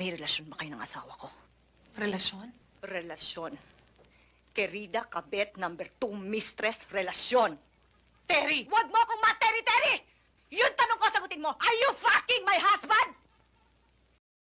May relasyon ba kayo ng asawa ko? Relasyon? Relasyon. Querida Kabet number two, mistress, relasyon. Terry! Wag mo akong ma-Terry-Terry! Yun tanong ko, sagutin mo. Are you fucking my husband?